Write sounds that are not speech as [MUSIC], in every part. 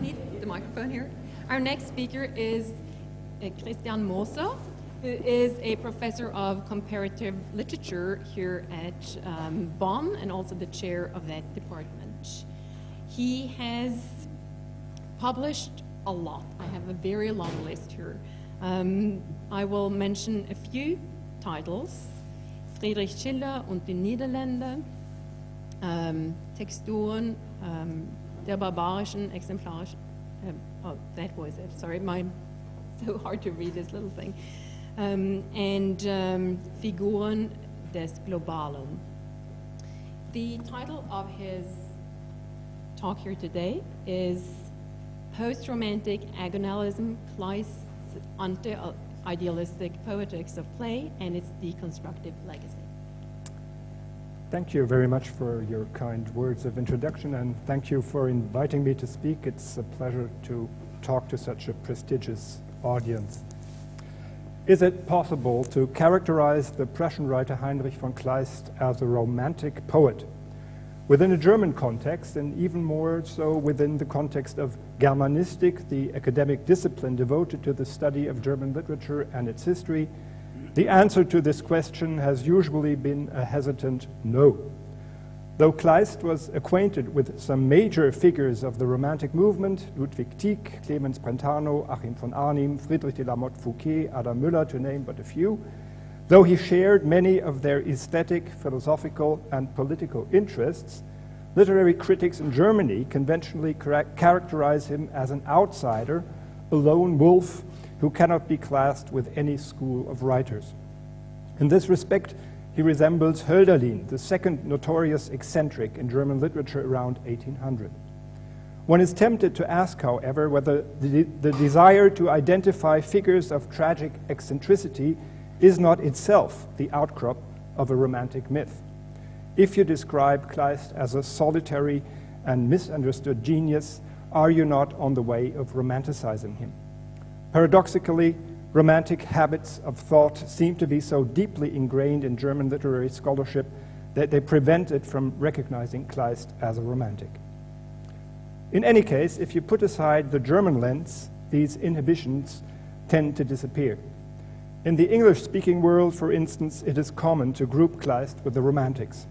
need the microphone here. Our next speaker is uh, Christian Moser, who is a professor of comparative literature here at um, Bonn and also the chair of that department. He has published a lot. I have a very long list here. Um, I will mention a few titles. Friedrich Schiller und die Niederländer, um, Texturen um, der barbarischen exemplarischen, um, oh, that was it, sorry, my, [LAUGHS] so hard to read this little thing, um, and um, Figuren des Globalen. The title of his talk here today is Post-Romantic Agonalism, Kleist's Anti-Idealistic Poetics of Play and its Deconstructive Legacy. Thank you very much for your kind words of introduction and thank you for inviting me to speak. It's a pleasure to talk to such a prestigious audience. Is it possible to characterize the Prussian writer Heinrich von Kleist as a romantic poet? Within a German context, and even more so within the context of Germanistik, the academic discipline devoted to the study of German literature and its history, the answer to this question has usually been a hesitant no. Though Kleist was acquainted with some major figures of the Romantic movement, Ludwig Tieck, Clemens Brentano, Achim von Arnim, Friedrich de la Motte Fouqué, Adam Müller, to name but a few, though he shared many of their aesthetic, philosophical, and political interests, literary critics in Germany conventionally characterize him as an outsider, a lone wolf who cannot be classed with any school of writers. In this respect, he resembles Hölderlin, the second notorious eccentric in German literature around 1800. One is tempted to ask, however, whether the, the desire to identify figures of tragic eccentricity is not itself the outcrop of a romantic myth. If you describe Kleist as a solitary and misunderstood genius, are you not on the way of romanticizing him? Paradoxically, romantic habits of thought seem to be so deeply ingrained in German literary scholarship that they prevent it from recognizing Kleist as a romantic. In any case, if you put aside the German lens, these inhibitions tend to disappear. In the English speaking world, for instance, it is common to group Kleist with the Romantics.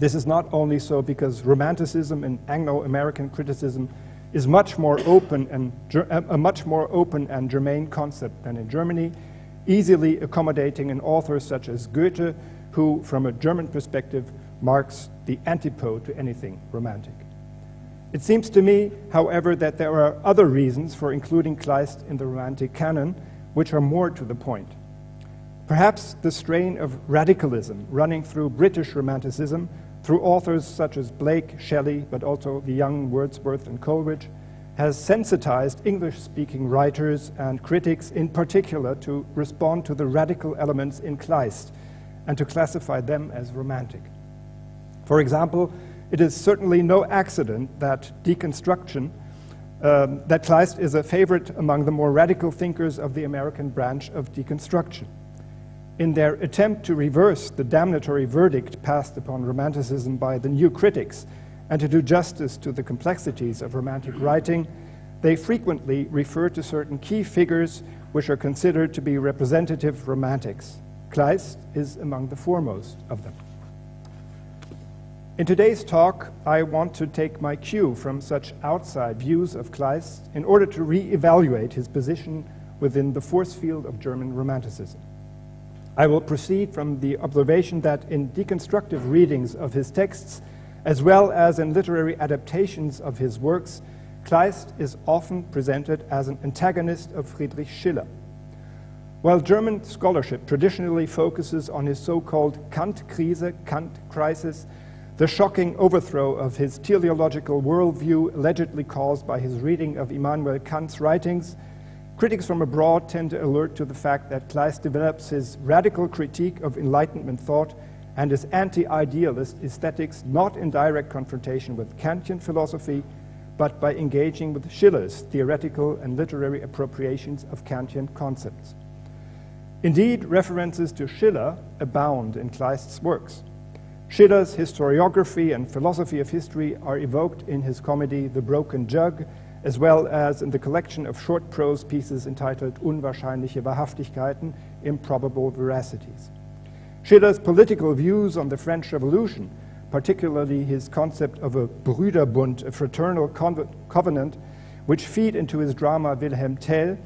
This is not only so because Romanticism in Anglo American criticism is much more open and a much more open and germane concept than in Germany, easily accommodating an author such as Goethe, who, from a German perspective, marks the antipode to anything romantic. It seems to me, however, that there are other reasons for including Kleist in the romantic canon, which are more to the point. Perhaps the strain of radicalism running through British Romanticism through authors such as Blake, Shelley, but also the young Wordsworth and Coleridge, has sensitized English speaking writers and critics in particular to respond to the radical elements in Kleist and to classify them as romantic. For example, it is certainly no accident that deconstruction, um, that Kleist is a favorite among the more radical thinkers of the American branch of deconstruction in their attempt to reverse the damnatory verdict passed upon Romanticism by the new critics and to do justice to the complexities of Romantic writing, they frequently refer to certain key figures which are considered to be representative Romantics. Kleist is among the foremost of them. In today's talk, I want to take my cue from such outside views of Kleist in order to re-evaluate his position within the force field of German Romanticism. I will proceed from the observation that in deconstructive readings of his texts, as well as in literary adaptations of his works, Kleist is often presented as an antagonist of Friedrich Schiller. While German scholarship traditionally focuses on his so called Kant Krise, Kant crisis, the shocking overthrow of his teleological worldview allegedly caused by his reading of Immanuel Kant's writings, Critics from abroad tend to alert to the fact that Kleist develops his radical critique of Enlightenment thought and his anti idealist aesthetics not in direct confrontation with Kantian philosophy, but by engaging with Schiller's theoretical and literary appropriations of Kantian concepts. Indeed, references to Schiller abound in Kleist's works. Schiller's historiography and philosophy of history are evoked in his comedy The Broken Jug as well as in the collection of short prose pieces entitled Unwahrscheinliche Wahrhaftigkeiten, Improbable Veracities. Schiller's political views on the French Revolution, particularly his concept of a Brüderbund, a fraternal covenant, which feed into his drama Wilhelm Tell,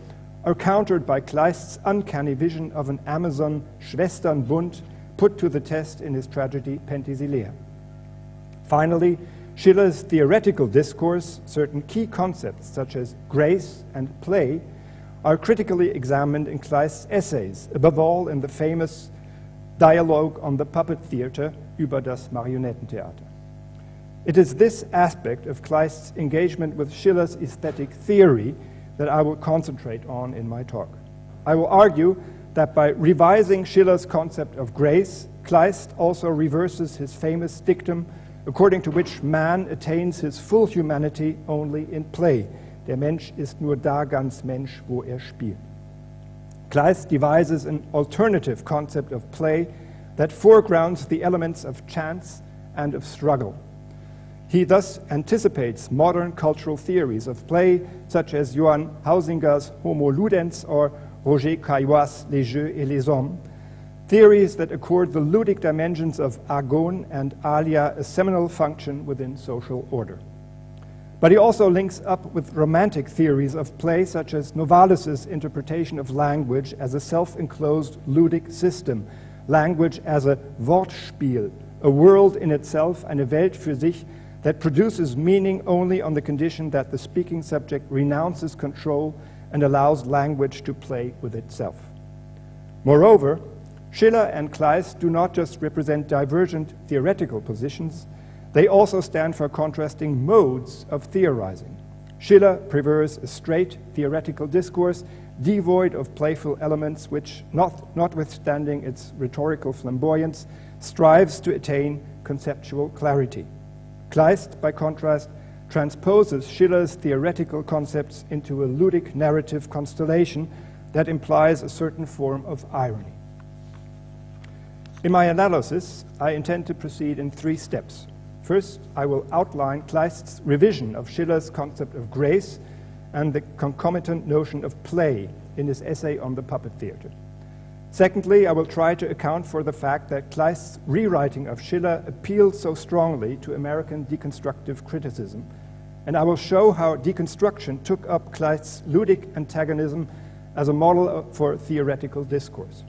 are countered by Kleist's uncanny vision of an Amazon Schwesternbund put to the test in his tragedy Penthesilea. Finally, Schiller's theoretical discourse, certain key concepts such as grace and play, are critically examined in Kleist's essays, above all in the famous dialogue on the puppet theater über das Marionettentheater. It is this aspect of Kleist's engagement with Schiller's aesthetic theory that I will concentrate on in my talk. I will argue that by revising Schiller's concept of grace, Kleist also reverses his famous dictum according to which man attains his full humanity only in play. Der Mensch ist nur da ganz Mensch, wo er spielt. Kleist devises an alternative concept of play that foregrounds the elements of chance and of struggle. He thus anticipates modern cultural theories of play, such as Johan Huizinga's Homo Ludens or Roger Caillois' Les Jeux et les Hommes, theories that accord the ludic dimensions of agon and alea a seminal function within social order. But he also links up with romantic theories of play, such as Novalis' interpretation of language as a self enclosed ludic system, language as a Wortspiel, a world in itself, eine Welt für sich, that produces meaning only on the condition that the speaking subject renounces control and allows language to play with itself. Moreover, Schiller and Kleist do not just represent divergent theoretical positions, they also stand for contrasting modes of theorizing. Schiller prefers a straight theoretical discourse devoid of playful elements, which, not, notwithstanding its rhetorical flamboyance, strives to attain conceptual clarity. Kleist, by contrast, transposes Schiller's theoretical concepts into a ludic narrative constellation that implies a certain form of irony. In my analysis, I intend to proceed in three steps. First, I will outline Kleist's revision of Schiller's concept of grace and the concomitant notion of play in his essay on the puppet theater. Secondly, I will try to account for the fact that Kleist's rewriting of Schiller appealed so strongly to American deconstructive criticism, and I will show how deconstruction took up Kleist's ludic antagonism as a model for theoretical discourse.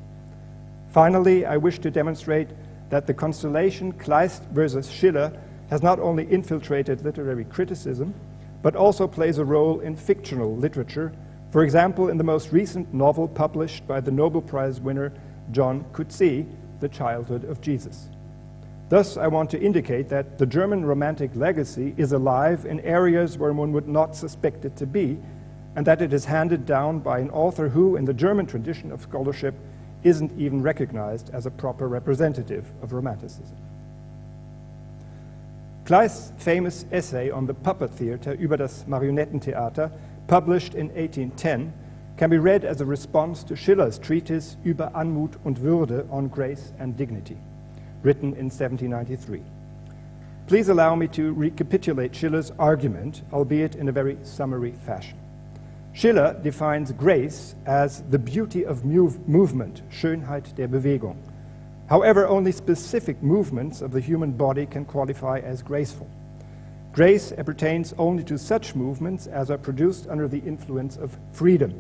Finally, I wish to demonstrate that the constellation Kleist versus Schiller has not only infiltrated literary criticism, but also plays a role in fictional literature, for example, in the most recent novel published by the Nobel Prize winner John Coetzee, The Childhood of Jesus. Thus, I want to indicate that the German Romantic legacy is alive in areas where one would not suspect it to be, and that it is handed down by an author who, in the German tradition of scholarship, isn't even recognized as a proper representative of Romanticism. Kleist's famous essay on the puppet theater über das Marionettentheater, published in 1810, can be read as a response to Schiller's treatise über Anmut und Würde on Grace and Dignity, written in 1793. Please allow me to recapitulate Schiller's argument, albeit in a very summary fashion. Schiller defines grace as the beauty of move movement, Schönheit der Bewegung. However, only specific movements of the human body can qualify as graceful. Grace appertains only to such movements as are produced under the influence of freedom.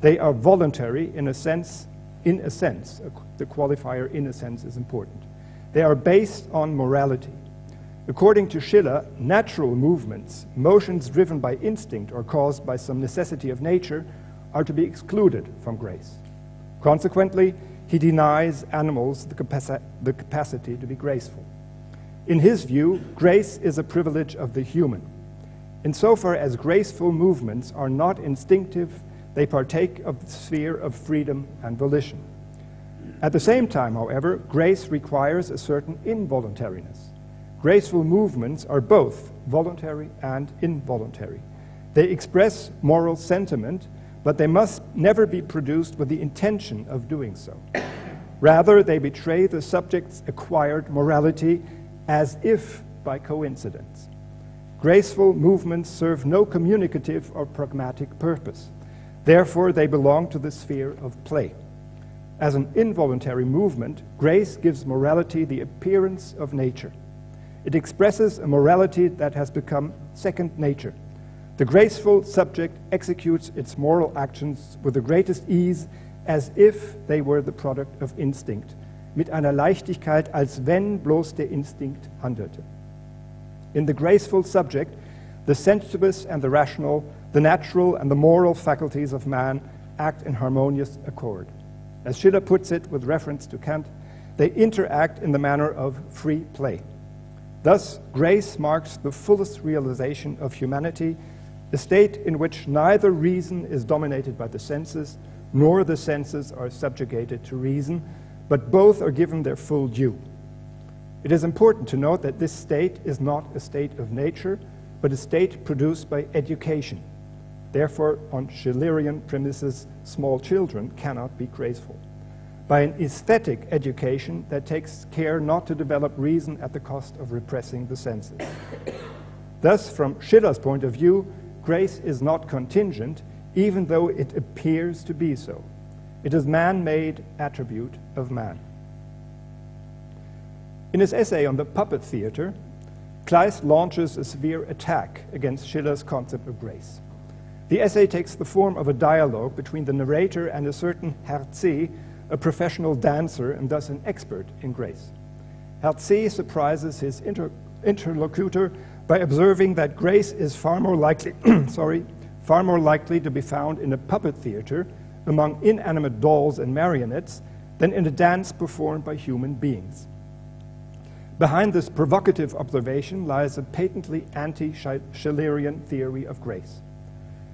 They are voluntary in a sense, in a sense, the qualifier in a sense is important. They are based on morality. According to Schiller, natural movements, motions driven by instinct or caused by some necessity of nature, are to be excluded from grace. Consequently, he denies animals the, capaci the capacity to be graceful. In his view, grace is a privilege of the human. Insofar as graceful movements are not instinctive, they partake of the sphere of freedom and volition. At the same time, however, grace requires a certain involuntariness. Graceful movements are both voluntary and involuntary. They express moral sentiment, but they must never be produced with the intention of doing so. Rather, they betray the subject's acquired morality as if by coincidence. graceful movements serve no communicative or pragmatic purpose. Therefore, they belong to the sphere of play. As an involuntary movement, grace gives morality the appearance of nature. It expresses a morality that has become second nature. The graceful subject executes its moral actions with the greatest ease as if they were the product of instinct, mit einer Leichtigkeit, als wenn bloß der Instinkt handelte. In the graceful subject, the sensuous and the rational, the natural and the moral faculties of man act in harmonious accord. As Schiller puts it with reference to Kant, they interact in the manner of free play. Thus, grace marks the fullest realization of humanity, a state in which neither reason is dominated by the senses, nor the senses are subjugated to reason, but both are given their full due. It is important to note that this state is not a state of nature, but a state produced by education. Therefore, on Schillerian premises, small children cannot be graceful. By an aesthetic education that takes care not to develop reason at the cost of repressing the senses. Thus, from Schiller's point of view, grace is not contingent, even though it appears to be so. It is man-made attribute of man. In his essay on the puppet theater, Kleist launches a severe attack against Schiller's concept of grace. The essay takes the form of a dialogue between the narrator and a certain Herr C., a professional dancer and thus an expert in grace. Herr surprises his inter interlocutor by observing that grace is far more likely, [CLEARS THROAT] sorry, far more likely to be found in a puppet theater among inanimate dolls and marionettes than in a dance performed by human beings. Behind this provocative observation lies a patently anti-Schillerian theory of grace.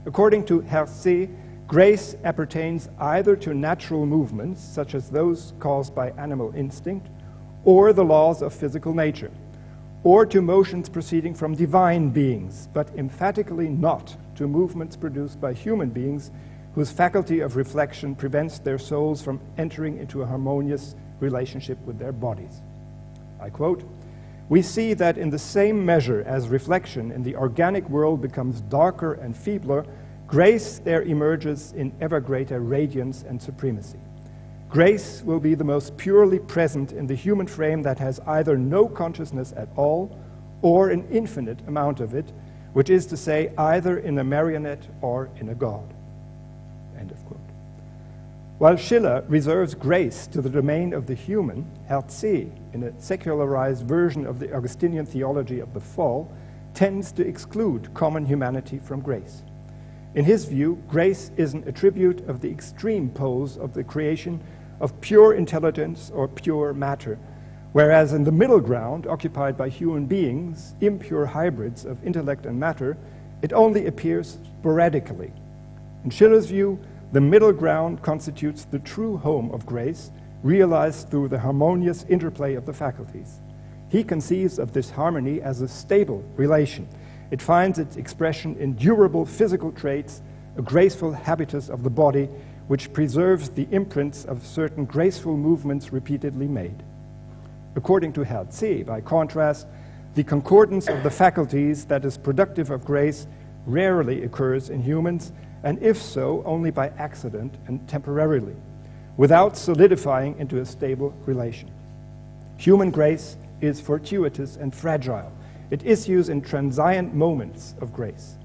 According to Herr C., grace appertains either to natural movements, such as those caused by animal instinct, or the laws of physical nature, or to motions proceeding from divine beings, but emphatically not to movements produced by human beings whose faculty of reflection prevents their souls from entering into a harmonious relationship with their bodies. I quote, we see that in the same measure as reflection in the organic world becomes darker and feebler, grace there emerges in ever greater radiance and supremacy. Grace will be the most purely present in the human frame that has either no consciousness at all or an infinite amount of it, which is to say, either in a marionette or in a god. End of quote. While Schiller reserves grace to the domain of the human, Herr C., in a secularized version of the Augustinian theology of the fall, tends to exclude common humanity from grace. In his view, grace is an attribute of the extreme poles of the creation of pure intelligence or pure matter, whereas in the middle ground, occupied by human beings, impure hybrids of intellect and matter, it only appears sporadically. In Schiller's view, the middle ground constitutes the true home of grace, realized through the harmonious interplay of the faculties. He conceives of this harmony as a stable relation. It finds its expression in durable physical traits, a graceful habitus of the body, which preserves the imprints of certain graceful movements repeatedly made. According to Herr C., by contrast, the concordance of the faculties that is productive of grace rarely occurs in humans, and if so, only by accident and temporarily, without solidifying into a stable relation. Human grace is fortuitous and fragile. It issues in transient moments of grace.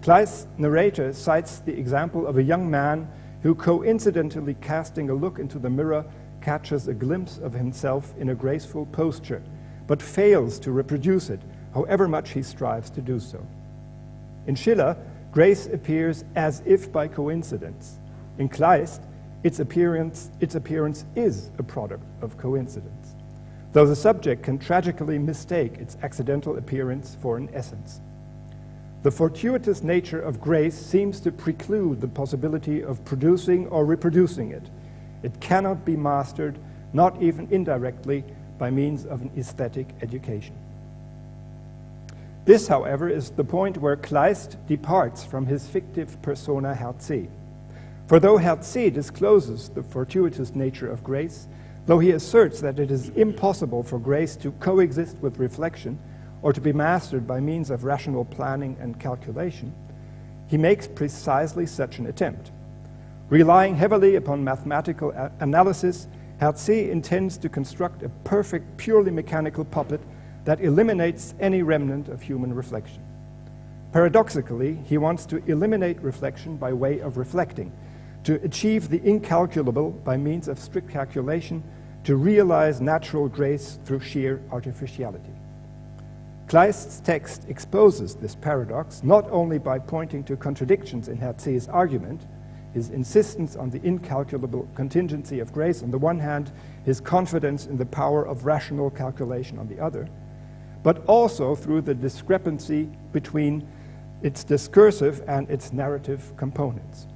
Kleist's narrator cites the example of a young man who, coincidentally casting a look into the mirror, catches a glimpse of himself in a graceful posture, but fails to reproduce it, however much he strives to do so. In Schiller, grace appears as if by coincidence. In Kleist, its appearance, its appearance is a product of coincidence, though the subject can tragically mistake its accidental appearance for an essence. The fortuitous nature of grace seems to preclude the possibility of producing or reproducing it. It cannot be mastered, not even indirectly, by means of an aesthetic education. This, however, is the point where Kleist departs from his fictive persona Herr For though Herr discloses the fortuitous nature of grace, though he asserts that it is impossible for grace to coexist with reflection, or to be mastered by means of rational planning and calculation, he makes precisely such an attempt. Relying heavily upon mathematical analysis, Herr C. intends to construct a perfect, purely mechanical puppet that eliminates any remnant of human reflection. Paradoxically, he wants to eliminate reflection by way of reflecting, to achieve the incalculable by means of strict calculation, to realize natural grace through sheer artificiality. Kleist's text exposes this paradox not only by pointing to contradictions in Herr C.'s argument, his insistence on the incalculable contingency of grace on the one hand, his confidence in the power of rational calculation on the other, but also through the discrepancy between its discursive and its narrative components.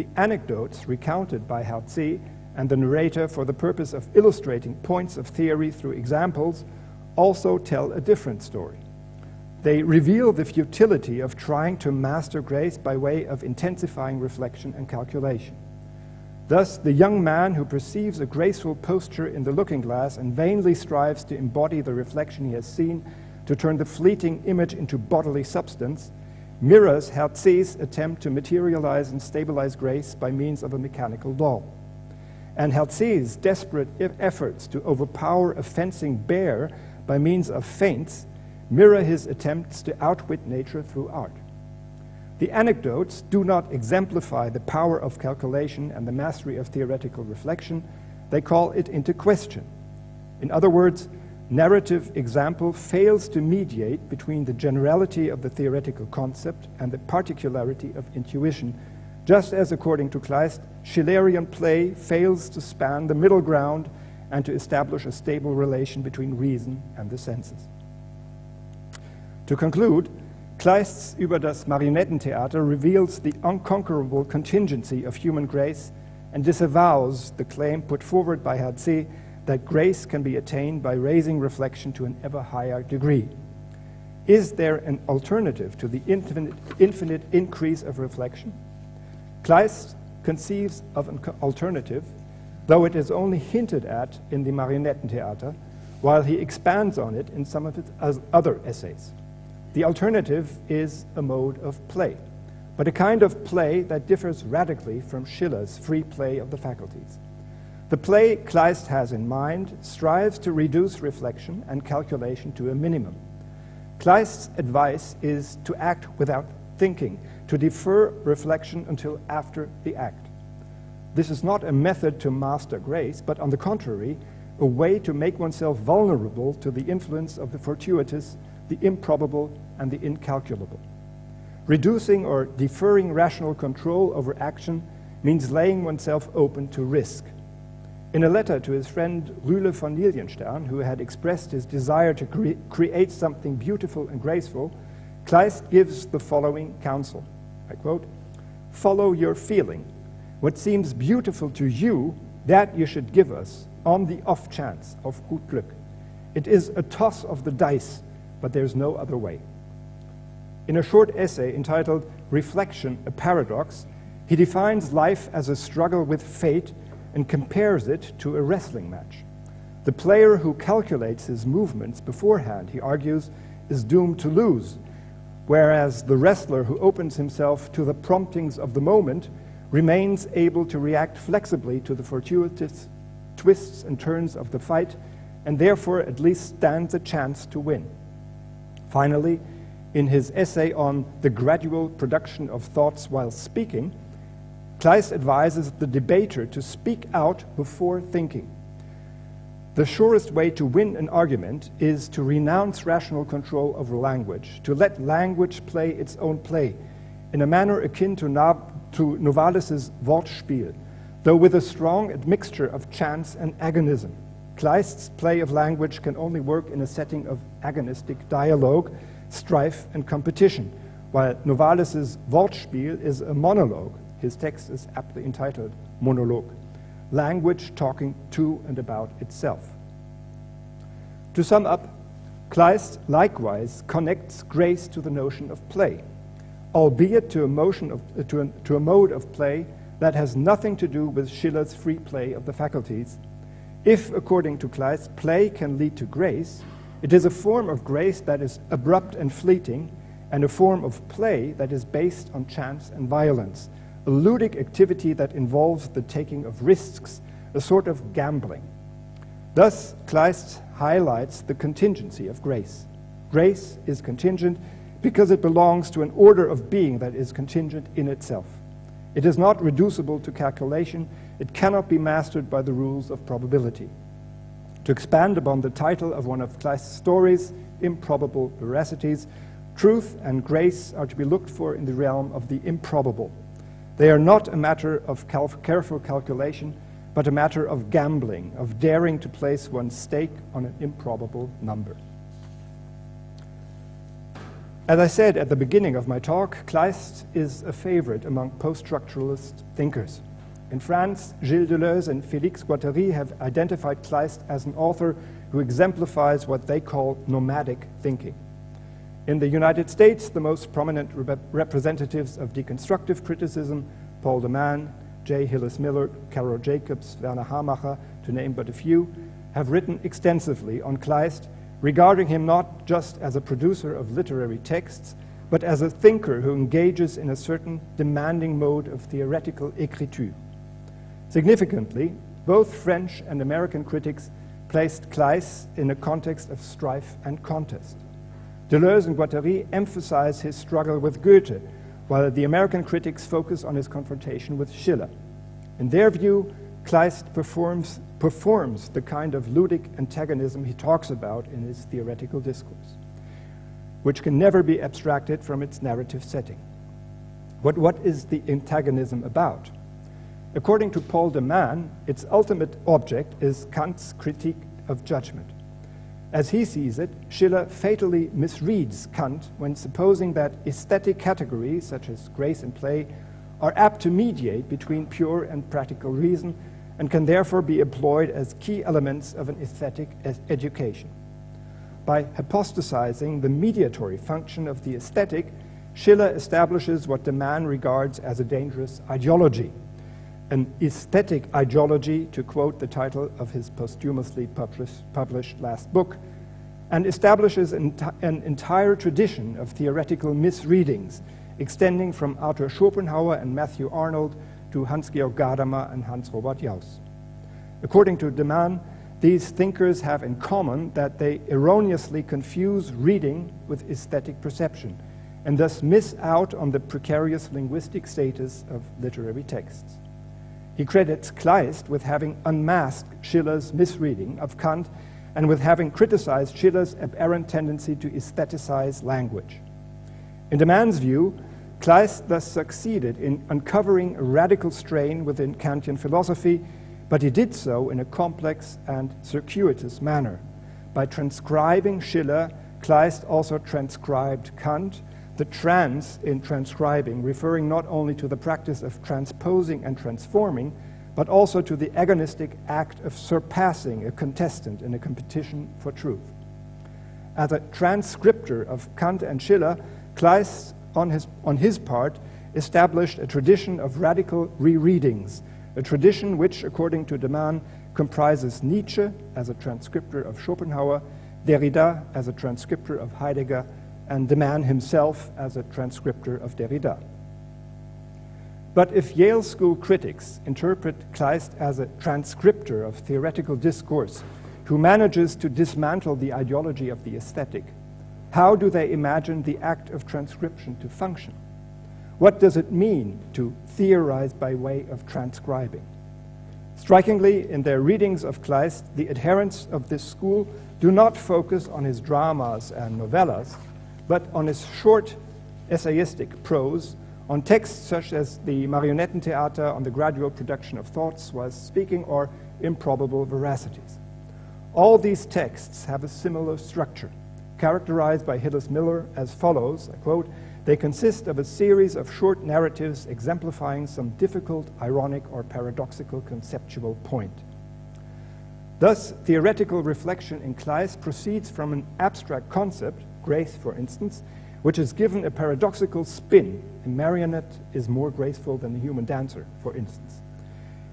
The anecdotes recounted by Herr C. and the narrator for the purpose of illustrating points of theory through examples also tell a different story. They reveal the futility of trying to master grace by way of intensifying reflection and calculation. Thus, the young man who perceives a graceful posture in the looking glass and vainly strives to embody the reflection he has seen, to turn the fleeting image into bodily substance, mirrors Herr C.'s attempt to materialize and stabilize grace by means of a mechanical doll. And Herr C.'s desperate efforts to overpower a fencing bear by means of feints mirror his attempts to outwit nature through art. The anecdotes do not exemplify the power of calculation and the mastery of theoretical reflection, they call it into question. In other words, narrative example fails to mediate between the generality of the theoretical concept and the particularity of intuition, just as, according to Kleist, Schillerian play fails to span the middle ground and to establish a stable relation between reason and the senses. To conclude, Kleist's Über das Marionettentheater reveals the unconquerable contingency of human grace and disavows the claim put forward by Herr C. that grace can be attained by raising reflection to an ever higher degree. Is there an alternative to the infinite, infinite increase of reflection? Kleist conceives of an alternative, though it is only hinted at in the Marionettentheater, while he expands on it in some of his other essays. The alternative is a mode of play, but a kind of play that differs radically from Schiller's free play of the faculties. The play Kleist has in mind strives to reduce reflection and calculation to a minimum. Kleist's advice is to act without thinking, to defer reflection until after the act. This is not a method to master grace, but on the contrary, a way to make oneself vulnerable to the influence of the fortuitous the improbable, and the incalculable. Reducing or deferring rational control over action means laying oneself open to risk. In a letter to his friend Rühle von Lilienstern, who had expressed his desire to cre create something beautiful and graceful, Kleist gives the following counsel. I quote, Follow your feeling. What seems beautiful to you, that you should give us on the off chance of gut Glück. It is a toss of the dice but there's no other way. In a short essay entitled Reflection, a Paradox, he defines life as a struggle with fate and compares it to a wrestling match. The player who calculates his movements beforehand, he argues, is doomed to lose, whereas the wrestler who opens himself to the promptings of the moment remains able to react flexibly to the fortuitous twists and turns of the fight and therefore at least stands a chance to win. Finally, in his essay on the gradual production of thoughts while speaking, Kleist advises the debater to speak out before thinking. The surest way to win an argument is to renounce rational control over language, to let language play its own play, in a manner akin to, to Novalis' Wortspiel, though with a strong admixture of chance and agonism. Kleist's play of language can only work in a setting of agonistic dialogue, strife, and competition, while Novalis' Wortspiel is a monologue. His text is aptly entitled Monologue, language talking to and about itself. To sum up, Kleist likewise connects grace to the notion of play, albeit to a, of, uh, to, to a mode of play that has nothing to do with Schiller's free play of the faculties if, according to Kleist, play can lead to grace, It is a form of grace that is abrupt and fleeting, and a form of play that is based on chance and violence, a ludic activity that involves the taking of risks, a sort of gambling. Thus, Kleist highlights the contingency of grace. Grace is contingent because it belongs to an order of being that is contingent in itself. It is not reducible to calculation, it cannot be mastered by the rules of probability. To expand upon the title of one of Kleist's stories, Improbable Veracities, truth and grace are to be looked for in the realm of the improbable. They are not a matter of careful calculation, but a matter of gambling, of daring to place one's stake on an improbable number. As I said at the beginning of my talk, Kleist is a favorite among post-structuralist thinkers. In France, Gilles Deleuze and Félix Guattari have identified Kleist as an author who exemplifies what they call nomadic thinking. In the United States, the most prominent rep representatives of deconstructive criticism, Paul de Man, J. Hillis Miller, Carol Jacobs, Werner Hamacher, to name but a few, have written extensively on Kleist regarding him not just as a producer of literary texts, but as a thinker who engages in a certain demanding mode of theoretical écriture. Significantly, both French and American critics placed Kleist in a context of strife and contest. Deleuze and Guattari emphasize his struggle with Goethe, while the American critics focus on his confrontation with Schiller. In their view, Kleist performs performs the kind of ludic antagonism he talks about in his theoretical discourse, which can never be abstracted from its narrative setting. But what is the antagonism about? According to Paul de Man, its ultimate object is Kant's critique of judgment. As he sees it, Schiller fatally misreads Kant when supposing that aesthetic categories, such as grace and play, are apt to mediate between pure and practical reason and can therefore be employed as key elements of an aesthetic education. By hypostasizing the mediatory function of the aesthetic, Schiller establishes what de Man regards as a dangerous ideology, an aesthetic ideology, to quote the title of his posthumously published last book, and establishes an, entire tradition of theoretical misreadings extending from Arthur Schopenhauer and Matthew Arnold to Hans-Georg Gadamer and Hans-Robert Jauss. According to de Man, these thinkers have in common that they erroneously confuse reading with aesthetic perception and thus miss out on the precarious linguistic status of literary texts. He credits Kleist with having unmasked Schiller's misreading of Kant and with having criticized Schiller's aberrant tendency to aestheticize language. In de Man's view, Kleist thus succeeded in uncovering a radical strain within Kantian philosophy, but he did so in a complex and circuitous manner. By transcribing Schiller, Kleist also transcribed Kant, the trans in transcribing referring not only to the practice of transposing and transforming, but also to the agonistic act of surpassing a contestant in a competition for truth. As a transcriptor of Kant and Schiller, Kleist on his, on his part, established a tradition of radical rereadings, a tradition which, according to de Man, comprises Nietzsche as a transcriptor of Schopenhauer, Derrida as a transcriptor of Heidegger, and de Man himself as a transcriptor of Derrida. But if Yale School critics interpret Kleist as a transcriptor of theoretical discourse who manages to dismantle the ideology of the aesthetic, how do they imagine the act of transcription to function? What does it mean to theorize by way of transcribing? Strikingly, in their readings of Kleist, the adherents of this school do not focus on his dramas and novellas, but on his short essayistic prose, on texts such as the Marionettentheater on the gradual production of thoughts while speaking or improbable veracities. All these texts have a similar structure characterized by Hillis Miller as follows, I quote, they consist of a series of short narratives exemplifying some difficult, ironic, or paradoxical conceptual point. Thus, theoretical reflection in Kleist proceeds from an abstract concept, grace for instance, which is given a paradoxical spin. A marionette is more graceful than the human dancer, for instance.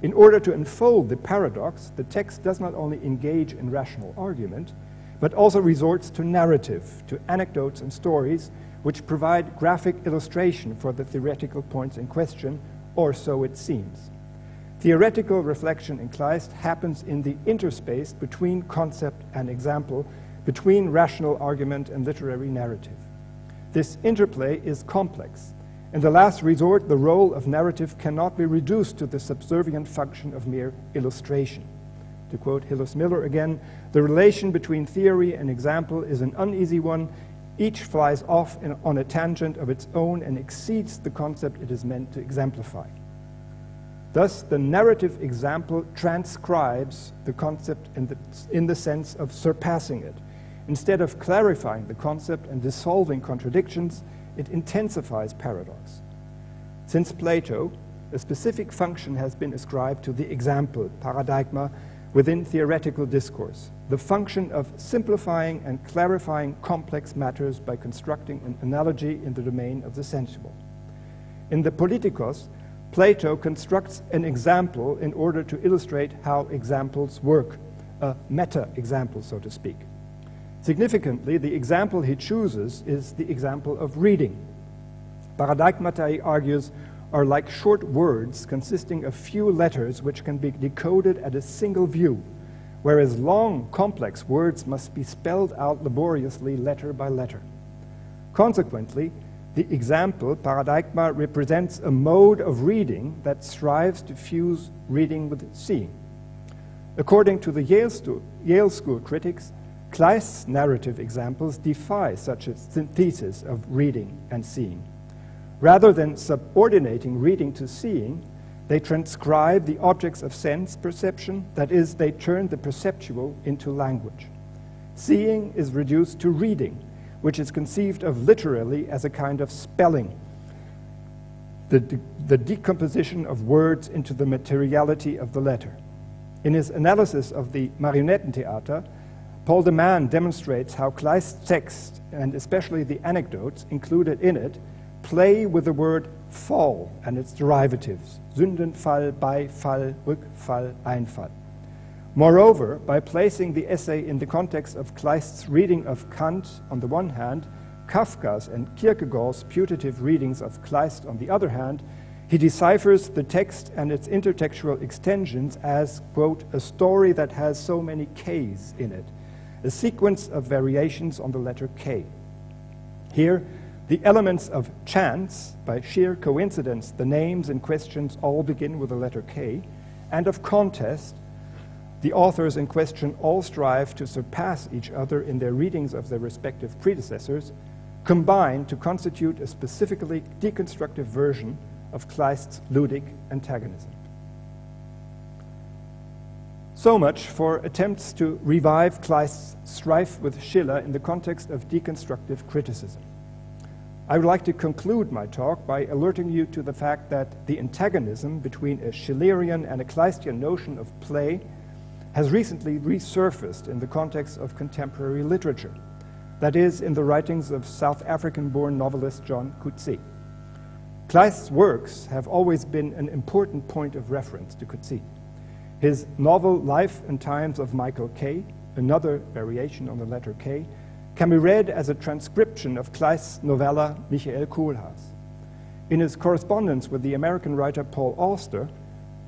In order to unfold the paradox, the text does not only engage in rational argument, but also resorts to narrative, to anecdotes and stories, which provide graphic illustration for the theoretical points in question, or so it seems. Theoretical reflection in Kleist happens in the interspace between concept and example, between rational argument and literary narrative. This interplay is complex. In the last resort, the role of narrative cannot be reduced to the subservient function of mere illustration. To quote Hillis Miller again, the relation between theory and example is an uneasy one. Each flies off in, on a tangent of its own and exceeds the concept it is meant to exemplify. Thus, the narrative example transcribes the concept in the, in the sense of surpassing it. Instead of clarifying the concept and dissolving contradictions, it intensifies paradox. Since Plato, a specific function has been ascribed to the example, paradigma, within theoretical discourse, the function of simplifying and clarifying complex matters by constructing an analogy in the domain of the sensual. In the Politikos, Plato constructs an example in order to illustrate how examples work, a meta example, so to speak. Significantly, the example he chooses is the example of reading. Paradigmata, he argues, are like short words consisting of few letters which can be decoded at a single view, whereas long, complex words must be spelled out laboriously letter by letter. Consequently, the example, paradigma, represents a mode of reading that strives to fuse reading with seeing. According to the Yale, Yale School critics, Kleist's narrative examples defy such a synthesis of reading and seeing. Rather than subordinating reading to seeing, they transcribe the objects of sense perception, that is, they turn the perceptual into language. Seeing is reduced to reading, which is conceived of literally as a kind of spelling, the, de- the decomposition of words into the materiality of the letter. In his analysis of the Marionettentheater, Paul de Man demonstrates how Kleist's text, and especially the anecdotes included in it, play with the word fall and its derivatives Sündenfall, Beifall, Rückfall, Einfall. Moreover, by placing the essay in the context of Kleist's reading of Kant on the one hand, Kafka's and Kierkegaard's putative readings of Kleist on the other hand, he deciphers the text and its intertextual extensions as, quote, a story that has so many Ks in it, a sequence of variations on the letter K. Here, the elements of chance, by sheer coincidence, the names and questions all begin with the letter K, and of contest, the authors in question all strive to surpass each other in their readings of their respective predecessors, combine to constitute a specifically deconstructive version of Kleist's ludic antagonism. So much for attempts to revive Kleist's strife with Schiller in the context of deconstructive criticism. I would like to conclude my talk by alerting you to the fact that the antagonism between a Schillerian and a Kleistian notion of play has recently resurfaced in the context of contemporary literature, that is, in the writings of South African born novelist John Coetzee. Kleist's works have always been an important point of reference to Coetzee. His novel Life and Times of Michael K., another variation on the letter K, can be read as a transcription of Kleist's novella Michael Kohlhaas. In his correspondence with the American writer Paul Auster,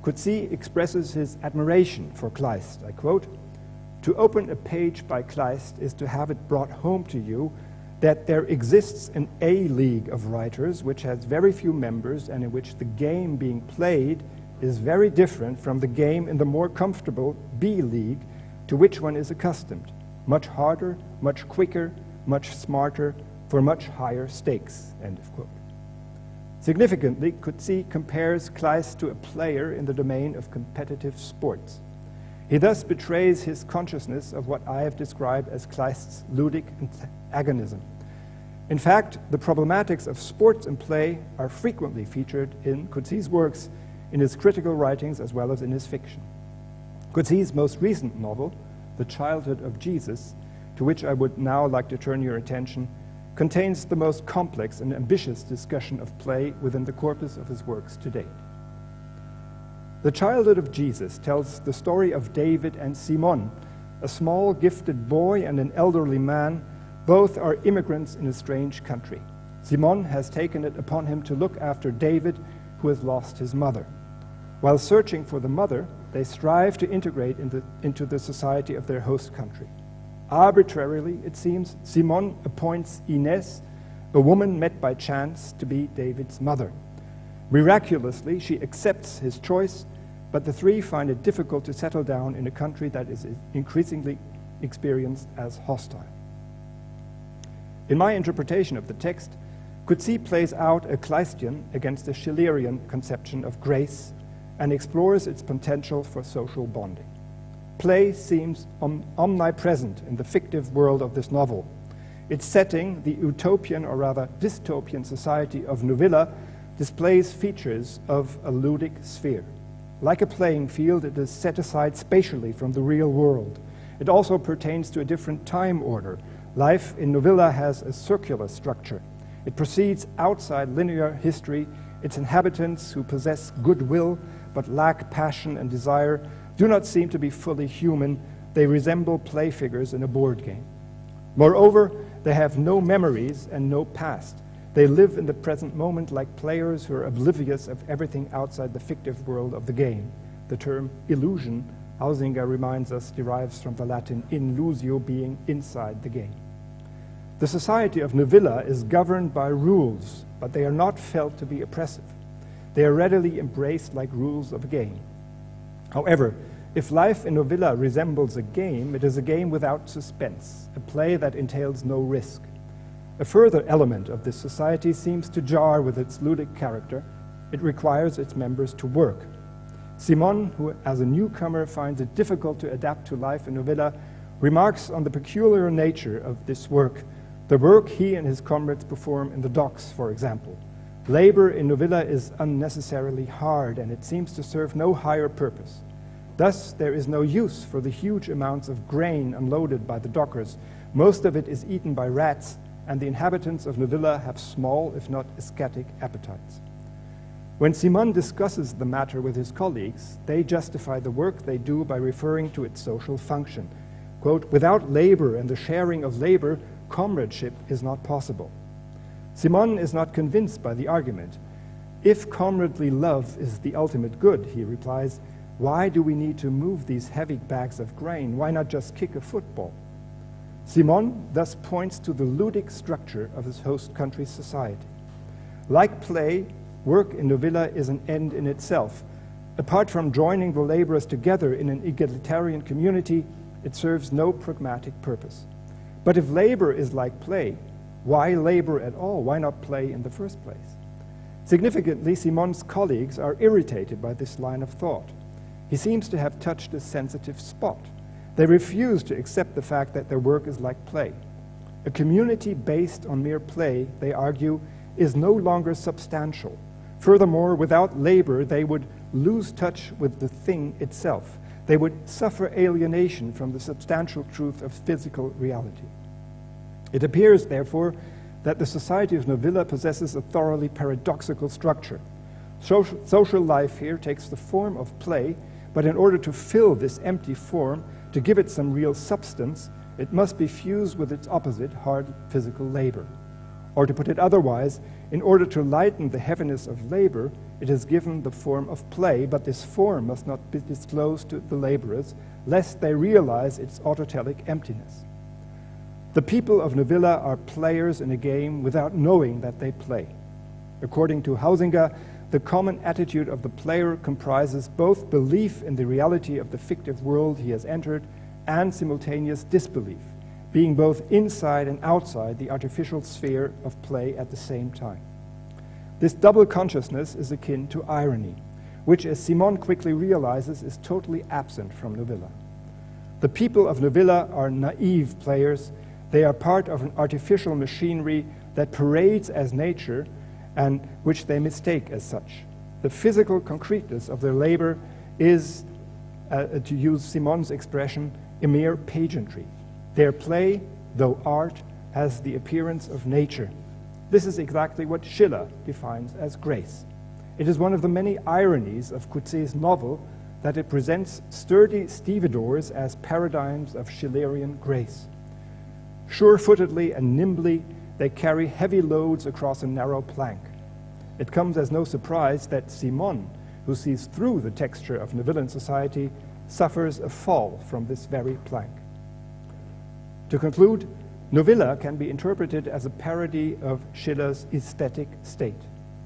Coetzee expresses his admiration for Kleist. I quote, To open a page by Kleist is to have it brought home to you that there exists an A league of writers which has very few members and in which the game being played is very different from the game in the more comfortable B league to which one is accustomed. Much harder, much quicker, much smarter, for much higher stakes. End of quote. Significantly, Coetzee compares Kleist to a player in the domain of competitive sports. He thus betrays his consciousness of what I have described as Kleist's ludic agonism. In fact, the problematics of sports and play are frequently featured in Coetzee's works, in his critical writings as well as in his fiction. Coetzee's most recent novel, The Childhood of Jesus, to which I would now like to turn your attention, contains the most complex and ambitious discussion of play within the corpus of his works to date. The childhood of Jesus tells the story of David and Simon, a small, gifted boy and an elderly man. Both are immigrants in a strange country. Simon has taken it upon him to look after David, who has lost his mother. While searching for the mother, they strive to integrate in the, into the society of their host country. Arbitrarily, it seems, Simon appoints Ines, a woman met by chance, to be David's mother. Miraculously, she accepts his choice, but the three find it difficult to settle down in a country that is increasingly experienced as hostile. In my interpretation of the text, Coetzee plays out a Kleistian against a Schillerian conception of grace and explores its potential for social bonding. Play seems om- omnipresent in the fictive world of this novel. Its setting, the utopian or rather dystopian society of Novilla, displays features of a ludic sphere. Like a playing field, it is set aside spatially from the real world. It also pertains to a different time order. Life in Novilla has a circular structure. It proceeds outside linear history. Its inhabitants, who possess goodwill but lack passion and desire, do not seem to be fully human. They resemble play figures in a board game. Moreover, they have no memories and no past. They live in the present moment like players who are oblivious of everything outside the fictive world of the game. The term illusion, Huizinga reminds us, derives from the Latin in illusio, being inside the game. The society of Novilla is governed by rules, but they are not felt to be oppressive. They are readily embraced like rules of a game. However, if life in Novilla resembles a game, it is a game without suspense, a play that entails no risk. A further element of this society seems to jar with its ludic character. It requires its members to work. Simon, who as a newcomer finds it difficult to adapt to life in Novilla, remarks on the peculiar nature of this work the work he and his comrades perform in the docks, for example. Labor in Novilla is unnecessarily hard, and it seems to serve no higher purpose. Thus, there is no use for the huge amounts of grain unloaded by the dockers. Most of it is eaten by rats, and the inhabitants of Novilla have small, if not ascetic, appetites. When Simon discusses the matter with his colleagues, they justify the work they do by referring to its social function. Quote, without labor and the sharing of labor, comradeship is not possible. Simon is not convinced by the argument. If comradely love is the ultimate good, he replies, why do we need to move these heavy bags of grain? Why not just kick a football? Simon thus points to the ludic structure of his host country's society. Like play, work in the villa is an end in itself. Apart from joining the laborers together in an egalitarian community, it serves no pragmatic purpose. But if labor is like play, why labor at all? Why not play in the first place? Significantly, Simon's colleagues are irritated by this line of thought. He seems to have touched a sensitive spot. They refuse to accept the fact that their work is like play. A community based on mere play, they argue, is no longer substantial. Furthermore, without labor, they would lose touch with the thing itself. They would suffer alienation from the substantial truth of physical reality. It appears, therefore, that the society of Novilla possesses a thoroughly paradoxical structure. Social, life here takes the form of play, but in order to fill this empty form, to give it some real substance, it must be fused with its opposite, hard physical labor. Or to put it otherwise, in order to lighten the heaviness of labor, it is given the form of play, but this form must not be disclosed to the laborers, lest they realize its autotelic emptiness. The people of Novilla are players in a game without knowing that they play. According to Huizinga, the common attitude of the player comprises both belief in the reality of the fictive world he has entered and simultaneous disbelief, being both inside and outside the artificial sphere of play at the same time. This double consciousness is akin to irony, which, as Simon quickly realizes, is totally absent from Novilla. The people of Novilla are naive players. They are part of an artificial machinery that parades as nature and which they mistake as such. The physical concreteness of their labor is, uh, to use Simon's expression, a mere pageantry. Their play, though art, has the appearance of nature this is exactly what Schiller defines as grace. It is one of the many ironies of Coetzee's novel that it presents sturdy stevedores as paradigms of Schillerian grace. Sure footedly and nimbly, they carry heavy loads across a narrow plank. It comes as no surprise that Simon, who sees through the texture of Nevillan society, suffers a fall from this very plank. To conclude, Novilla can be interpreted as a parody of Schiller's aesthetic state.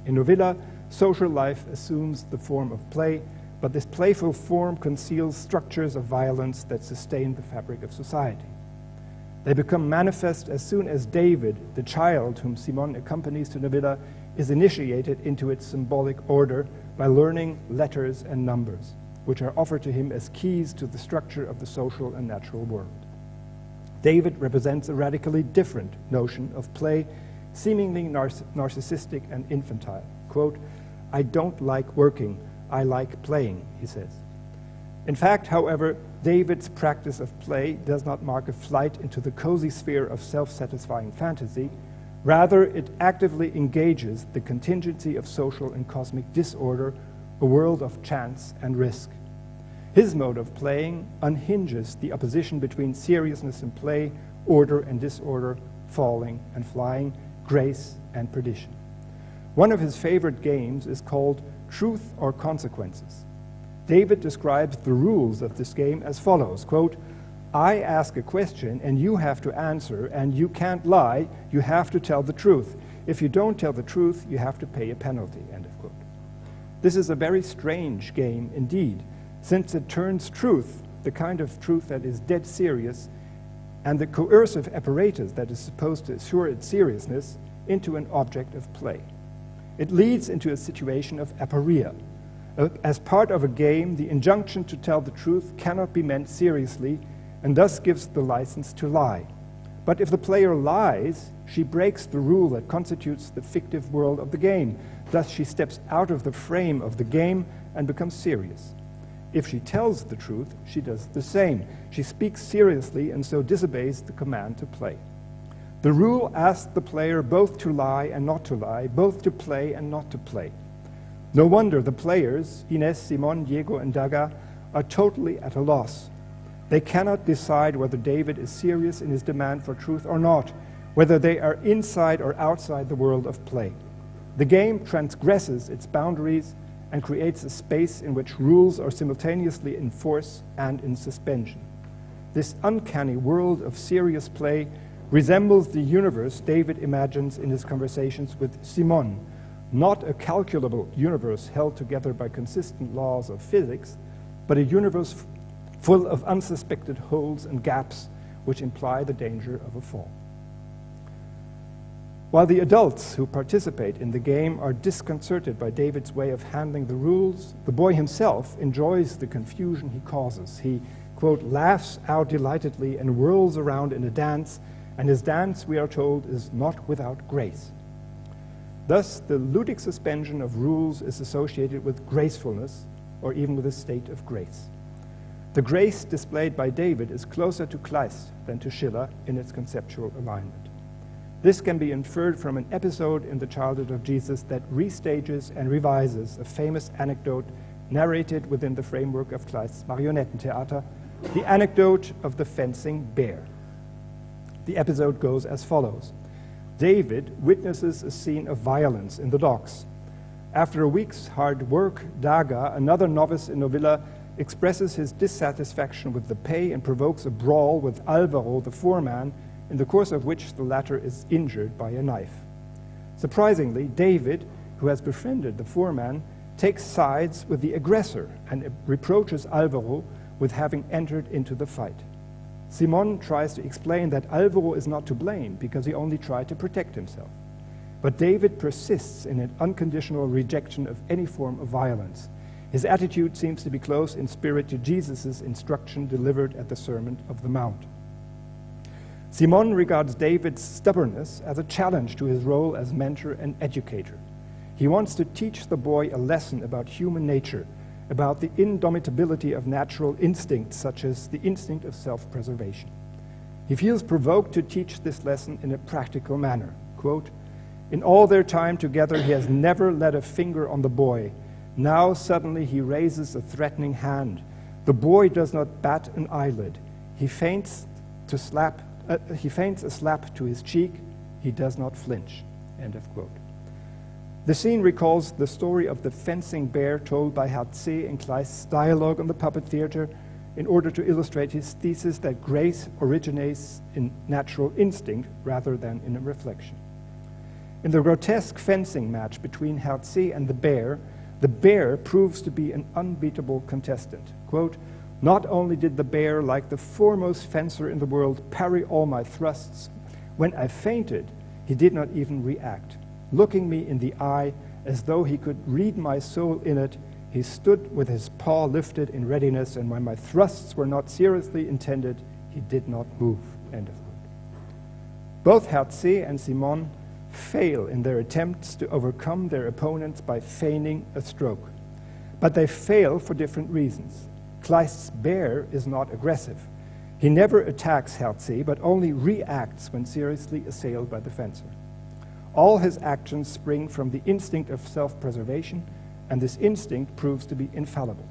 In Novilla, social life assumes the form of play, but this playful form conceals structures of violence that sustain the fabric of society. They become manifest as soon as David, the child whom Simon accompanies to Novilla, is initiated into its symbolic order by learning letters and numbers, which are offered to him as keys to the structure of the social and natural world. David represents a radically different notion of play, seemingly narcissistic and infantile. Quote, I don't like working, I like playing, he says. In fact, however, David's practice of play does not mark a flight into the cozy sphere of self satisfying fantasy. Rather, it actively engages the contingency of social and cosmic disorder, a world of chance and risk. His mode of playing unhinges the opposition between seriousness and play, order and disorder, falling and flying, grace and perdition. One of his favorite games is called Truth or Consequences. David describes the rules of this game as follows quote, I ask a question and you have to answer, and you can't lie, you have to tell the truth. If you don't tell the truth, you have to pay a penalty. End of quote. This is a very strange game indeed since it turns truth, the kind of truth that is dead serious, and the coercive apparatus that is supposed to assure its seriousness, into an object of play. It leads into a situation of aporia. As part of a game, the injunction to tell the truth cannot be meant seriously and thus gives the license to lie. But if the player lies, she breaks the rule that constitutes the fictive world of the game. Thus, she steps out of the frame of the game and becomes serious. If she tells the truth, she does the same. She speaks seriously and so disobeys the command to play. The rule asks the player both to lie and not to lie, both to play and not to play. No wonder the players, Ines, Simon, Diego, and Daga, are totally at a loss. They cannot decide whether David is serious in his demand for truth or not, whether they are inside or outside the world of play. The game transgresses its boundaries and creates a space in which rules are simultaneously in force and in suspension. This uncanny world of serious play resembles the universe David imagines in his conversations with Simon, not a calculable universe held together by consistent laws of physics, but a universe full of unsuspected holes and gaps which imply the danger of a fall. While the adults who participate in the game are disconcerted by David's way of handling the rules, the boy himself enjoys the confusion he causes. He, quote, laughs out delightedly and whirls around in a dance, and his dance, we are told, is not without grace. Thus, the ludic suspension of rules is associated with gracefulness, or even with a state of grace. The grace displayed by David is closer to Kleist than to Schiller in its conceptual alignment. This can be inferred from an episode in the childhood of Jesus that restages and revises a famous anecdote narrated within the framework of Kleist's Marionettentheater, the anecdote of the fencing bear. The episode goes as follows David witnesses a scene of violence in the docks. After a week's hard work, Daga, another novice in Novilla, expresses his dissatisfaction with the pay and provokes a brawl with Alvaro, the foreman, in the course of which the latter is injured by a knife. Surprisingly, David, who has befriended the foreman, takes sides with the aggressor and reproaches Alvaro with having entered into the fight. Simon tries to explain that Alvaro is not to blame because he only tried to protect himself. But David persists in an unconditional rejection of any form of violence. His attitude seems to be close in spirit to Jesus' instruction delivered at the Sermon of the Mount. Simon regards David's stubbornness as a challenge to his role as mentor and educator. He wants to teach the boy a lesson about human nature, about the indomitability of natural instincts, such as the instinct of self preservation. He feels provoked to teach this lesson in a practical manner. Quote, in all their time together, he has never laid a finger on the boy, Now suddenly he raises a threatening hand. The boy does not bat an eyelid. He to slap. Uh, he feints a slap to his cheek. He does not flinch. End of quote. The scene recalls the story of the fencing bear told by Herr C in Kleist's dialogue on the puppet theater in order to illustrate his thesis that grace originates in natural instinct rather than in a reflection. In the grotesque fencing match between Herr C and the bear, the bear proves to be an unbeatable contestant. Quote, Not only did the bear, like the foremost fencer in the world, parry all my thrusts, when I feinted, he did not even react. Looking me in the eye as though he could read my soul in it, he stood with his paw lifted in readiness, and when my thrusts were not seriously intended, he did not move. End of quote. Both Herr C and Simon fail in their attempts to overcome their opponents by feigning a stroke. But they fail for different reasons. Kleist's bear is not aggressive. He never attacks Herr C, but only reacts when seriously assailed by the fencer. All his actions spring from the instinct of self preservation, and this instinct proves to be infallible.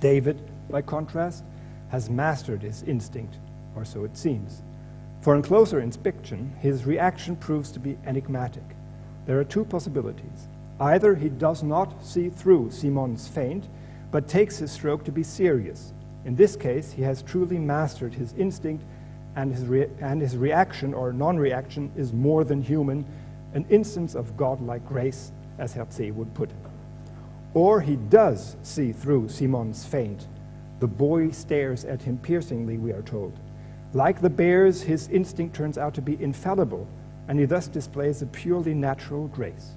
David, by contrast, has mastered his instinct, or so it seems. For in closer inspection, his reaction proves to be enigmatic. There are two possibilities. Either he does not see through Simon's feint, but takes his stroke to be serious. In this case, he has truly mastered his instinct, and his, and his reaction or non reaction is more than human, an instance of godlike grace, as Herr C would put it. Or he does see through Simon's feint. The boy stares at him piercingly, we are told. Like the bears, his instinct turns out to be infallible, and he thus displays a purely natural grace.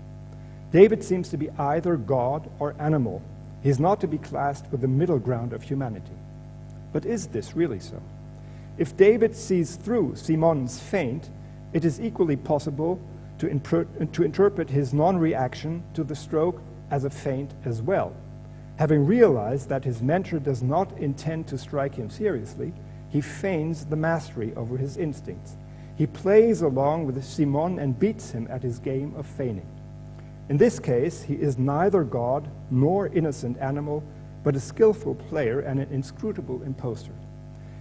David seems to be either God or animal. He is not to be classed with the middle ground of humanity. But is this really so? If David sees through Simon's feint, it is equally possible to, to interpret his non reaction to the stroke as a feint as well. Having realized that his mentor does not intend to strike him seriously, he feigns the mastery over his instincts. He plays along with Simon and beats him at his game of feigning. In this case, he is neither God nor innocent animal, but a skillful player and an inscrutable impostor.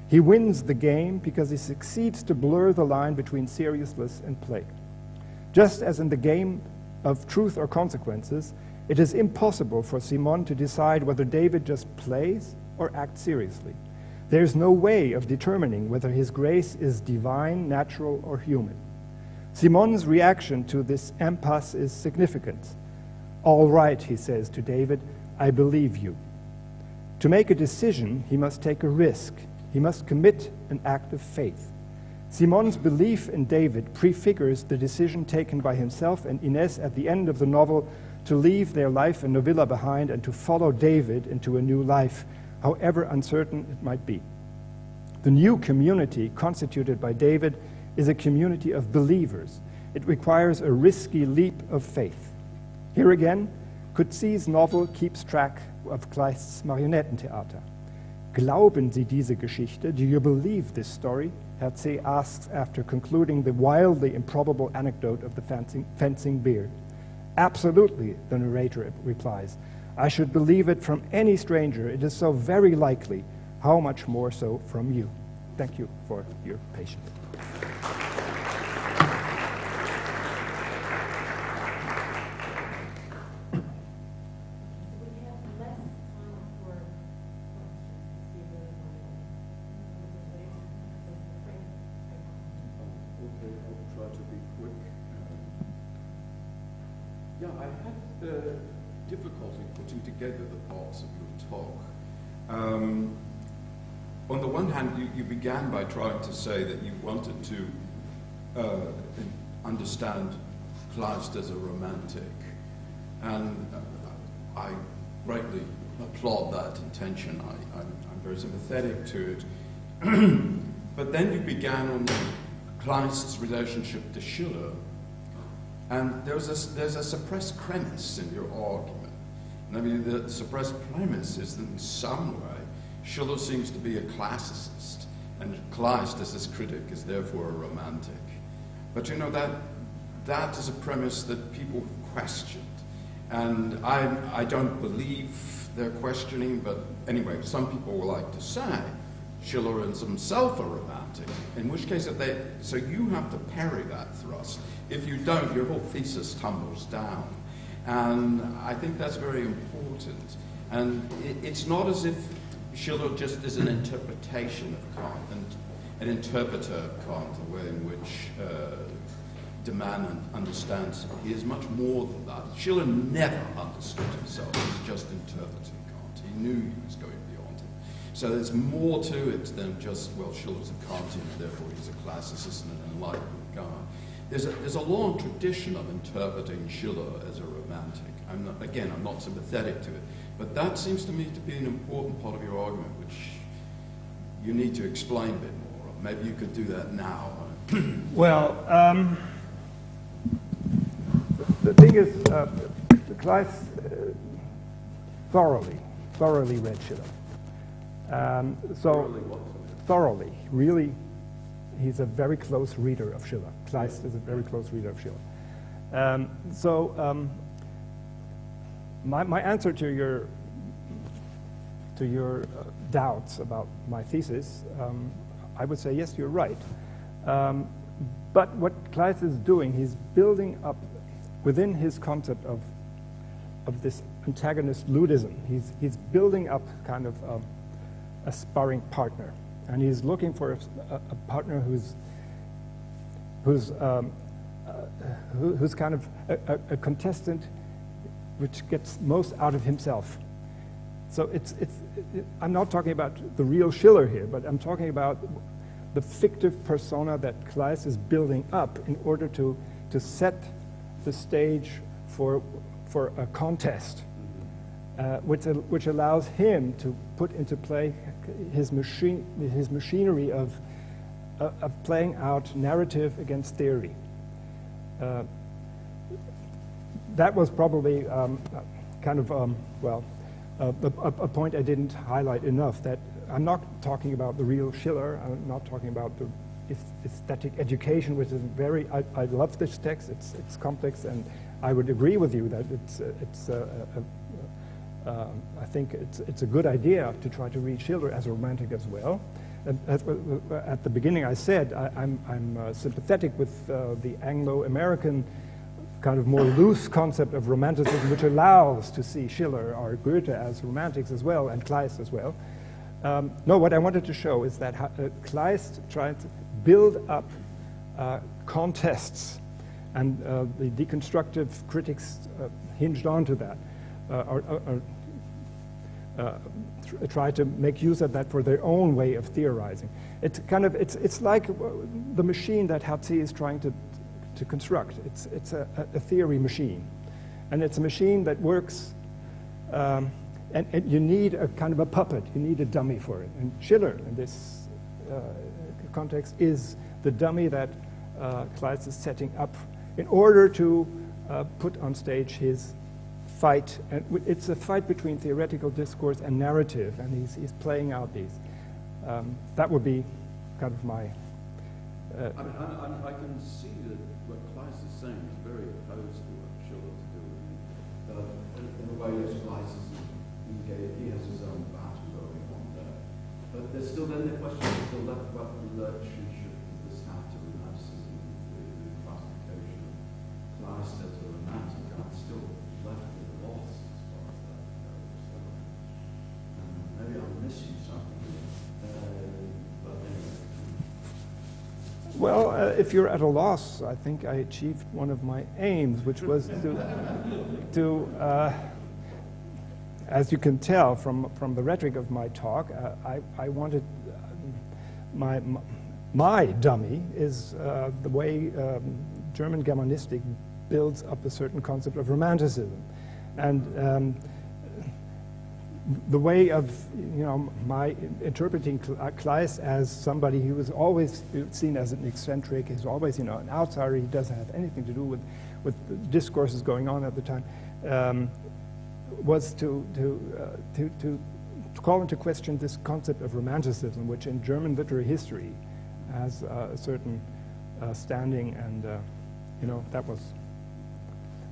He wins the game because he succeeds to blur the line between seriousness and play. Just as in the game of truth or consequences, it is impossible for Simon to decide whether David just plays or acts seriously. There's no way of determining whether his grace is divine, natural, or human. Simon's reaction to this impasse is significant. All right, he says to David, I believe you. To make a decision, he must take a risk. He must commit an act of faith. Simon's belief in David prefigures the decision taken by himself and Ines at the end of the novel to leave their life in Novilla behind and to follow David into a new life, however uncertain it might be. The new community constituted by David is a community of believers. It requires a risky leap of faith. Here again, Coetzee's novel keeps track of Kleist's Marionettentheater. Glauben Sie diese Geschichte? Do you believe this story? Herr C asks after concluding the wildly improbable anecdote of the fencing, fencing beard. Absolutely, the narrator replies. I should believe it from any stranger. It is so very likely. How much more so from you? Thank you for your patience. Began by trying to say that you wanted to uh, understand Kleist as a romantic, and uh, I greatly applaud that intention. I, I'm, I'm very sympathetic to it. [CLEARS THROAT] but then you began on Kleist's relationship to Schiller, and there's a, there's a suppressed premise in your argument. And I mean, the suppressed premise is that in some way, Schiller seems to be a classicist, and Kleist, as his critic, is therefore a romantic. But you know, that, that is a premise that people have questioned. And I, I don't believe they're questioning, but anyway, some people will like to say Schiller is himself a romantic, in which case, if they, so you have to parry that thrust. If you don't, your whole thesis tumbles down. And I think that's very important. And it, it's not as if Schiller just is an interpretation of Kant, and an interpreter of Kant, the way in which uh, de Man understands him. He is much more than that. Schiller never understood himself as just interpreting Kant. He knew he was going beyond him. So there's more to it than just, well, Schiller's a Kantian, therefore he's a classicist and an enlightenment guy. There's a, there's a long tradition of interpreting Schiller as a romantic. I'm not, again, I'm not sympathetic to it, but that seems to me to be an important part of your argument, which you need to explain a bit more. Maybe you could do that now. [CLEARS THROAT] well, um, the thing is, uh, Kleist uh, thoroughly, thoroughly read Schiller. Um, so, thoroughly, thoroughly, really he's a very close reader of Schiller. Kleist is a very close reader of Schiller. Um, so um, my, my answer to your to your uh, doubts about my thesis, um, I would say yes, you're right. Um, but what Kleist is doing, he's building up within his concept of of this antagonist ludism. He's he's building up kind of a, a sparring partner and he's looking for a, a partner who's who's um, uh, who, who's kind of a, a, contestant which gets most out of himself. So it's, it's, it, I'm not talking about the real Schiller here, but I'm talking about the fictive persona that Kleist is building up in order to, to set the stage for, for a contest, uh, which, which allows him to put into play his, machine, his machinery of, uh, of playing out narrative against theory. Uh, that was probably um, kind of, um, well, uh, a, a, point I didn't highlight enough that I'm not talking about the real Schiller, I'm not talking about the aesthetic education, which is very, I, I love this text, it's, it's complex, and I would agree with you that it's, it's a, a, um, I think it's, it's a good idea to try to read Schiller as a romantic as well. At, at the beginning, I said I, am I'm, I'm uh, sympathetic with uh, the Anglo-American kind of more loose concept of romanticism, which allows to see Schiller or Goethe as romantics as well, and Kleist as well. Um, no, what I wanted to show is that uh, Kleist tried to build up uh, contests, and uh, the deconstructive critics uh, hinged onto that. Uh, or, or, uh, try to make use of that for their own way of theorizing. It's kind of, it's, it's like the machine that Hatzi is trying to, to construct. It's, it's a, a theory machine. And it's a machine that works, um, and, and, you need a kind of a puppet, you need a dummy for it. And Schiller, in this uh, context, is the dummy that uh, Kleist is setting up in order to uh, put on stage his fight, and it's a fight between theoretical discourse and narrative, and he's, he's playing out these. Um, that would be kind of my. Uh, I, mean, I, I, can see that saying is very opposed to what Schiller's doing. Uh, in, in a way, Kleist is engaged, he has his own battle going on there. But there's still then the question is still left about the relationship of this have to romanticism, the, the classification of Kleist as a romantic. I'm still left Well, uh, if you're at a loss, I think I achieved one of my aims, which was to, to uh, as you can tell from, from the rhetoric of my talk, uh, I, I wanted uh, my, my dummy is uh, the way um, German Germanistic builds up a certain concept of romanticism. And um, the way of you know my interpreting uh, Kleist as somebody who was always seen as an eccentric, he's always you know an outsider. He doesn't have anything to do with with discourses going on at the time. Um, was to to, uh, to to call into question this concept of romanticism, which in German literary history has uh, a certain uh, standing, and uh, you know that was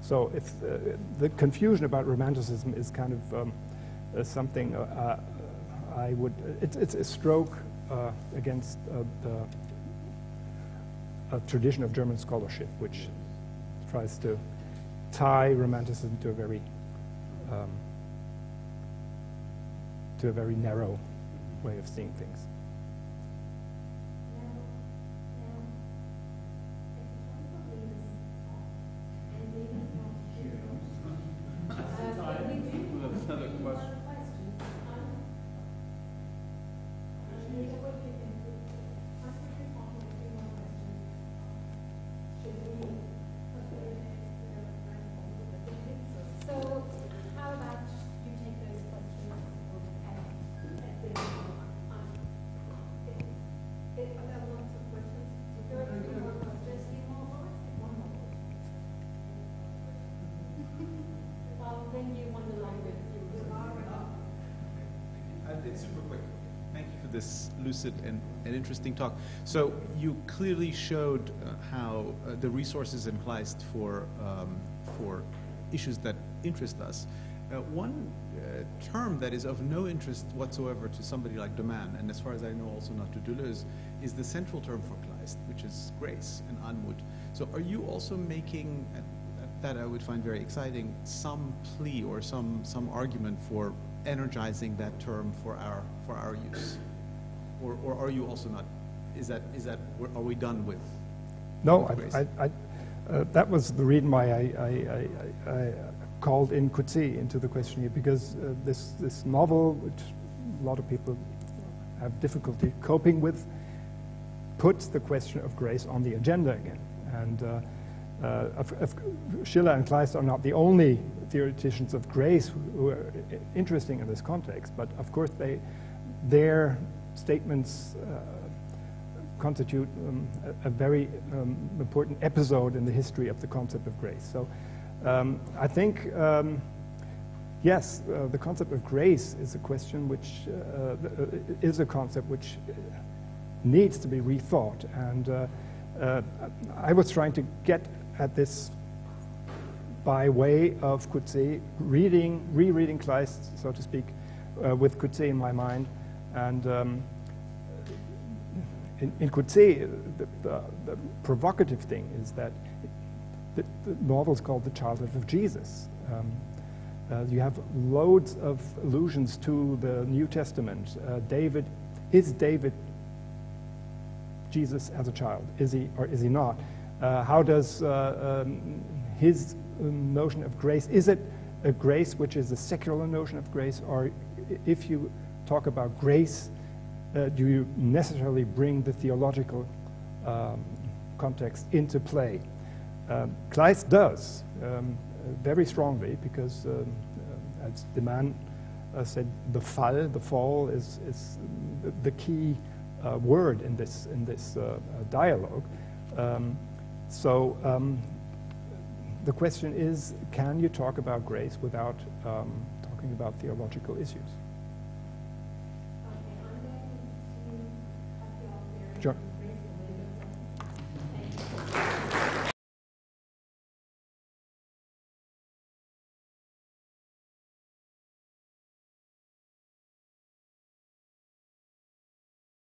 So if uh, the confusion about romanticism is kind of um, uh, something uh, uh I would, it, it's a stroke uh, against uh, the tradition of German scholarship, which tries to tie romanticism to a very um, to a very narrow way of seeing things. Lucid and, and interesting talk. So you clearly showed uh, how uh, the resources in Kleist for, um, for issues that interest us. Uh, one uh, term that is of no interest whatsoever to somebody like de Man, and as far as I know also not to Deleuze, is the central term for Kleist, which is grace and Anmut. So are you also making, that I would find very exciting, some plea or some, some argument for energizing that term for our, for our use? Or, or are you also not? Is that is that are we done with? No, I, I, I, uh, that was the reason why I, I called in Coetzee into the question here because uh, this this novel, which a lot of people have difficulty coping with, puts the question of grace on the agenda again. And uh, uh, of, of Schiller and Kleist are not the only theoreticians of grace who are interesting in this context, but of course they, their statements uh, constitute um, a, a, very um, important episode in the history of the concept of grace. So um, I think, um, yes, uh, the concept of grace is a question which uh, uh is a concept which needs to be rethought. And uh, uh, I was trying to get at this by way of Coetzee, reading, rereading Kleist, so to speak, with Coetzee in my mind, and um, in, in Coetzee, the, the, the, provocative thing is that the, the novel is called The Childhood of Jesus. Um, uh, you have loads of allusions to the New Testament. Uh, David, is David Jesus as a child? Is he or is he not? Uh, how does uh, um, his um, notion of grace, is it a grace which is a secular notion of grace, or if you talk about grace, uh, do you necessarily bring the theological um, context into play? Um, Kleist does um, very strongly because, um, uh, as de Man uh, said, the fall, the fall is, is the, key uh, word in this, in this uh, uh, dialogue. Um, so um, the question is, can you talk about grace without talking about theological issues? Sure.